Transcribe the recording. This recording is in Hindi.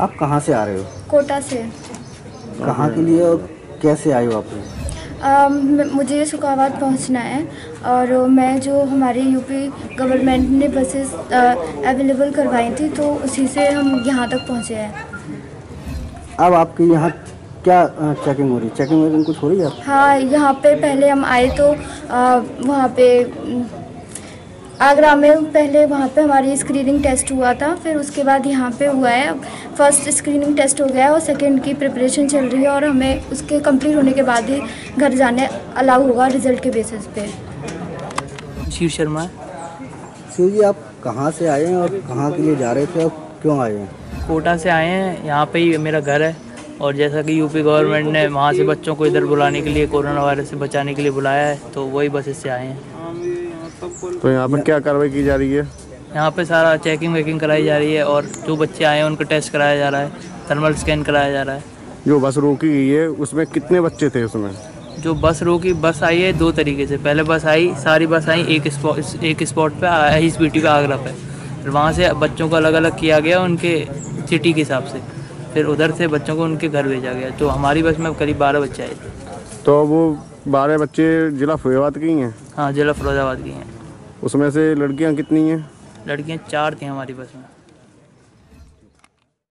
आप कहाँ से आ रहे हो? कोटा से। कहाँ के लिए और कैसे आए हो आप? मुझे सुखावाद पहुँचना है और मैं जो हमारी यूपी गवर्नमेंट ने बसेस अवेलेबल करवाई थी तो उसी से हम यहाँ तक पहुँचे हैं। अब आपके यहाँ क्या चेकिंग हो रही है? चेकिंग कुछ हो रही है? हाँ यहाँ पे पहले हम आए तो अ, वहाँ पे आगरा में पहले वहाँ पे हमारी स्क्रीनिंग टेस्ट हुआ था फिर उसके बाद यहाँ पे हुआ है। फ़र्स्ट स्क्रीनिंग टेस्ट हो गया है और सेकेंड की प्रिपरेशन चल रही है और हमें उसके कंप्लीट होने के बाद ही घर जाने अलाउ होगा रिज़ल्ट के बेसिस पे। शिव शर्मा। शिव जी आप कहाँ से आए हैं और कहाँ के लिए जा रहे थे और क्यों आए हैं? कोटा से आए हैं यहाँ पे ही मेरा घर है। और जैसा कि यूपी गवर्नमेंट ने वहाँ से बच्चों को इधर बुलाने के लिए कोरोना वायरस से बचाने के लिए बुलाया है तो वही बस इससे आए हैं। तो यहाँ पर क्या कार्रवाई की जा रही है? यहाँ पे सारा चेकिंग वेकिंग कराई जा रही है और जो बच्चे आए हैं उनका टेस्ट कराया जा रहा है थर्मल स्कैन कराया जा रहा है। जो बस रोकी गई है उसमें कितने बच्चे थे उसमें? जो बस रोकी बस आई है दो तरीके से। पहले बस आई सारी बस आई एक स्पॉट एक स्पॉट पे आई एस पे आगरा पे। फिर वहाँ से बच्चों को अलग अलग किया गया उनके सिटी के हिसाब से। फिर उधर से बच्चों को उनके घर भेजा गया। तो हमारी बस में करीब बारह बच्चे आए थे। तो वो बारह बच्चे जिला फरोजाबाद की हैं हाँ। जिला फरोजाबाद की हैं। उसमें से लड़कियाँ कितनी हैं? लड़कियाँ चार थी हमारी बस में।